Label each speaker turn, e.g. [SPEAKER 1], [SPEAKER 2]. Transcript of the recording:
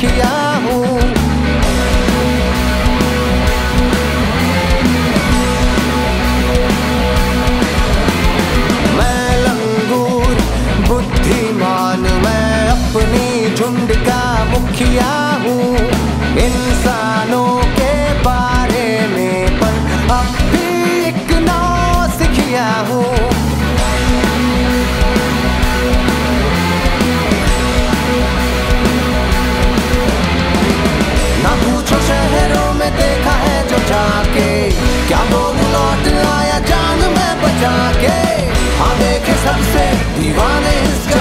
[SPEAKER 1] Kia perfect, this. Go.